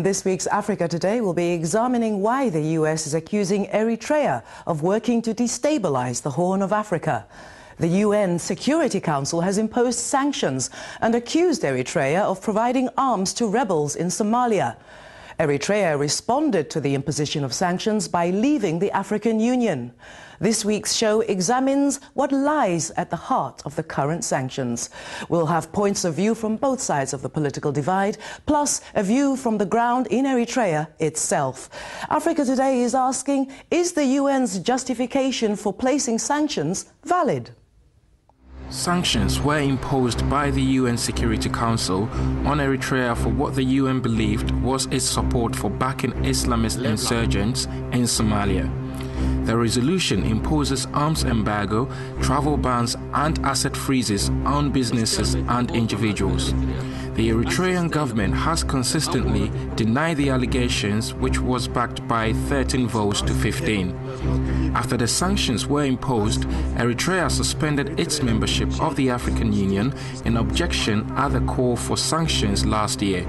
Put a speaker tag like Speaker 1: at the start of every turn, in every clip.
Speaker 1: In this week's Africa Today, we'll be examining why the U.S. is accusing Eritrea of working to destabilize the Horn of Africa. The UN Security Council has imposed sanctions and accused Eritrea of providing arms to rebels in Somalia. Eritrea responded to the imposition of sanctions by leaving the African Union. This week's show examines what lies at the heart of the current sanctions. We'll have points of view from both sides of the political divide, plus a view from the ground in Eritrea itself. Africa Today is asking, is the UN's justification for placing sanctions valid?
Speaker 2: Sanctions were imposed by the UN Security Council on Eritrea for what the UN believed was its support for backing Islamist insurgents in Somalia. The resolution imposes arms embargo, travel bans, and asset freezes on businesses and individuals. The Eritrean government has consistently denied the allegations, which was backed by 13 votes to 15. After the sanctions were imposed, Eritrea suspended its membership of the African Union in objection at the call for sanctions last year.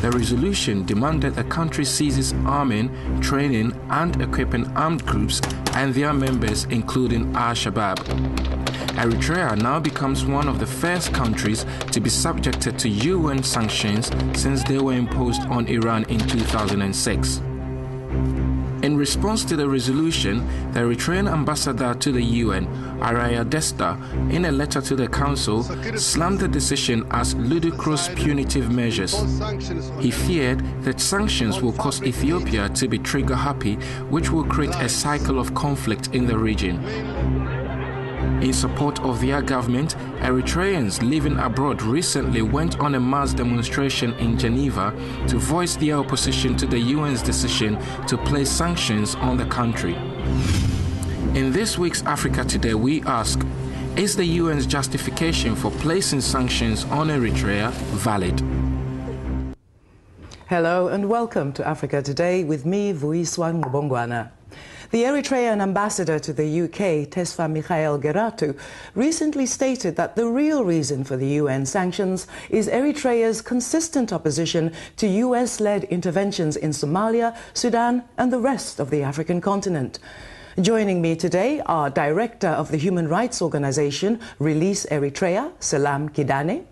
Speaker 2: The resolution demanded the country ceases arming, training, and equipping armed groups and their members, including Al Shabaab. Eritrea now becomes one of the first countries to be subjected to UN sanctions since they were imposed on Iran in 2006. In response to the resolution, the Eritrean ambassador to the UN, Araya Desta, in a letter to the Council, slammed the decision as ludicrous punitive measures. He feared that sanctions will cause Ethiopia to be trigger happy, which will create a cycle of conflict in the region. In support of their government, Eritreans living abroad recently went on a mass demonstration in Geneva to voice their opposition to the UN's decision to place sanctions on the country. In this week's Africa Today, we ask Is the UN's justification for placing sanctions on Eritrea valid?
Speaker 1: Hello and welcome to Africa Today with me, Vuyiswa Mubongwana. The Eritrean ambassador to the UK, Tesfamicael Gerahtu, recently stated that the real reason for the UN sanctions is Eritrea's consistent opposition to US-led interventions in Somalia, Sudan and the rest of the African continent. Joining me today are Director of the human rights organization Release Eritrea, Selam Kidane,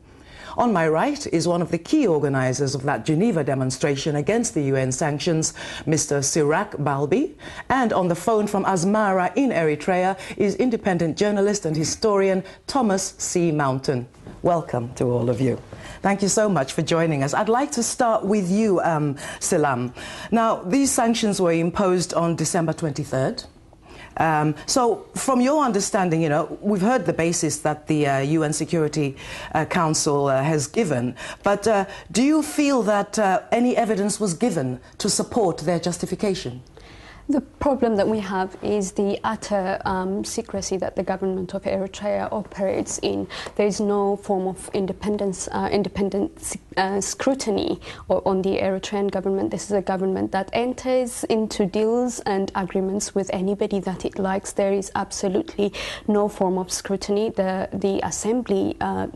Speaker 1: on my right is one of the key organizers of that Geneva demonstration against the UN sanctions, Mr. Sirak Bahlbi. And on the phone from Asmara in Eritrea is independent journalist and historian Thomas C. Mountain. Welcome to all of you. Thank you so much for joining us. I'd like to start with you, um, Selam. Now, these sanctions were imposed on December 23rd. Um, so, from your understanding, you know, we've heard the basis that the uh, UN Security uh, Council uh, has given, but uh, do you feel that uh, any evidence was given to support their justification?
Speaker 3: The problem that we have is the utter um, secrecy that the government of Eritrea operates in. There is no form of independence, uh, independent uh, scrutiny on the Eritrean government. This is a government that enters into deals and agreements with anybody that it likes. There is absolutely no form of scrutiny. The the assembly, uh,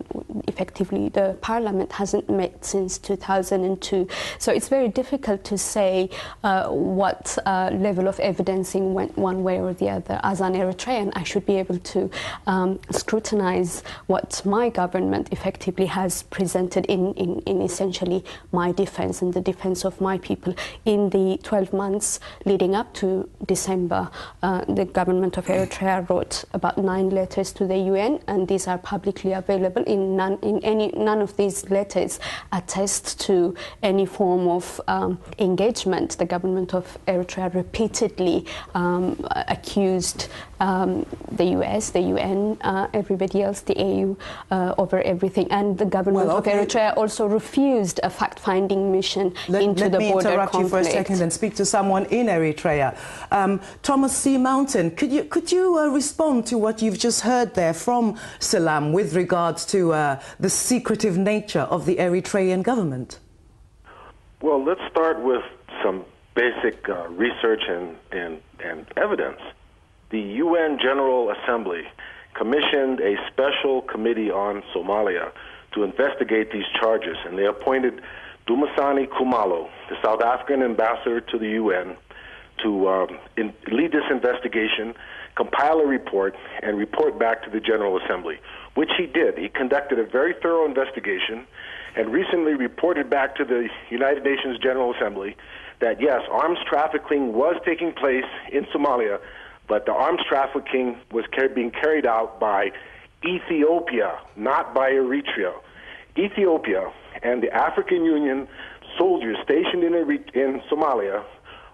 Speaker 3: effectively, the parliament hasn't met since 2002. So it's very difficult to say uh, what uh, level of evidencing went one way or the other. As an Eritrean, I should be able to um, scrutinize what my government effectively has presented in, in, in essentially my defense and the defense of my people. In the 12 months leading up to December, uh, the government of Eritrea wrote about nine letters to the UN, and these are publicly available. In none, in any, none of these letters attest to any form of um, engagement. The government of Eritrea repeatedly um, accused um, the US, the UN, uh, everybody else, the AU, uh, over everything. And the government
Speaker 1: Well, okay.
Speaker 3: of Eritrea also refused a fact-finding mission
Speaker 1: Let,
Speaker 3: into
Speaker 1: let
Speaker 3: the
Speaker 1: me
Speaker 3: border
Speaker 1: interrupt
Speaker 3: conflict.
Speaker 1: you for a second and speak to someone in Eritrea. Um, Thomas C. Mountain, could you, could you uh, respond to what you've just heard there from Selam with regards to uh, the secretive nature of the Eritrean government?
Speaker 4: Well, let's start with some basic uh, research and, and, and evidence. The UN General Assembly commissioned a special committee on Somalia to investigate these charges, and they appointed Dumisani Kumalo, the South African ambassador to the UN, to um, in, lead this investigation, compile a report, and report back to the General Assembly, which he did. He conducted a very thorough investigation and recently reported back to the United Nations General Assembly that yes, arms trafficking was taking place in Somalia, but the arms trafficking was car- being carried out by Ethiopia, not by Eritrea. Ethiopia and the African Union soldiers stationed in, in Somalia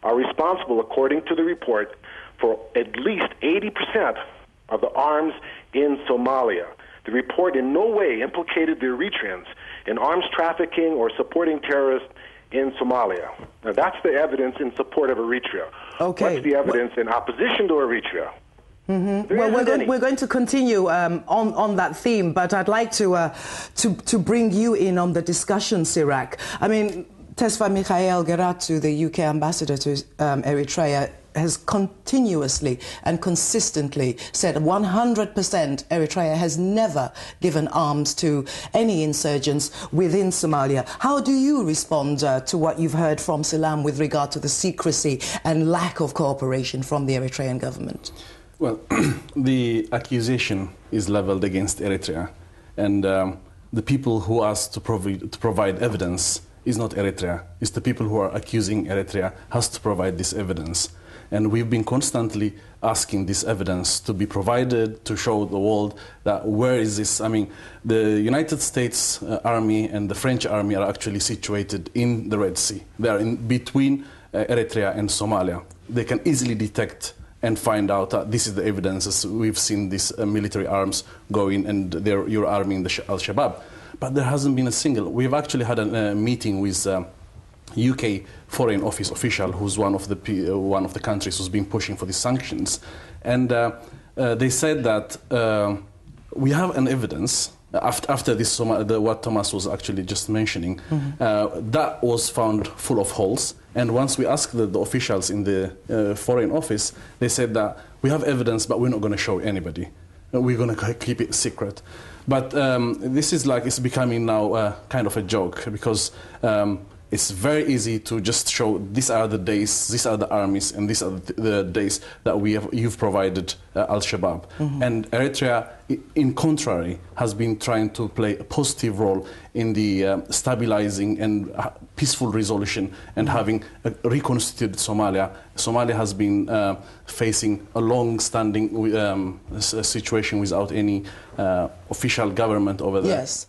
Speaker 4: are responsible, according to the report, for at least 80% of the arms in Somalia. The report in no way implicated the Eritreans in arms trafficking or supporting terrorists in Somalia. Now, that's the evidence in support of Eritrea.
Speaker 1: Okay.
Speaker 4: What's the evidence in opposition to Eritrea? Mm-hmm.
Speaker 1: Well, we're going, we're going to continue um, on, on that theme, but I'd like to, uh, to, to bring you in on the discussion, Sirak. I mean, Tesfamicael Gerahtu, the UK ambassador to um, Eritrea, has continuously and consistently said 100% Eritrea has never given arms to any insurgents within Somalia. How do you respond uh, to what you've heard from Selam with regard to the secrecy and lack of cooperation from the Eritrean government?
Speaker 5: Well, the accusation is leveled against Eritrea, and um, the people who asked to, provi- to provide evidence is not Eritrea. It's the people who are accusing Eritrea has to provide this evidence. And we've been constantly asking this evidence to be provided to show the world that where is this? I mean, the United States uh, Army and the French Army are actually situated in the Red Sea. They are in between uh, Eritrea and Somalia. They can easily detect and find out that this is the evidence. We've seen these uh, military arms going and you're arming the Al Shabaab. But there hasn't been a single. We've actually had a uh, meeting with. UK Foreign Office official, who's one of the uh, one of the countries who's been pushing for these sanctions, and uh, uh, they said that uh, we have an evidence after, after this the, what Thomas was actually just mentioning mm-hmm. that was found full of holes. And once we asked the, the officials in the uh, Foreign Office, they said that we have evidence, but we're not going to show anybody. We're going to keep it secret. But um, this is like it's becoming now uh, kind of a joke because. Um, it's very easy to just show these are the days, these are the armies, and these are the, the days that we have, you've provided uh, Al Shabaab. Mm-hmm. And Eritrea, in contrary, has been trying to play a positive role in the uh, stabilizing and uh, peaceful resolution and mm-hmm. having a reconstituted Somalia. Somalia has been uh, facing a long-standing um, situation without any uh, official government over there.
Speaker 1: Yes.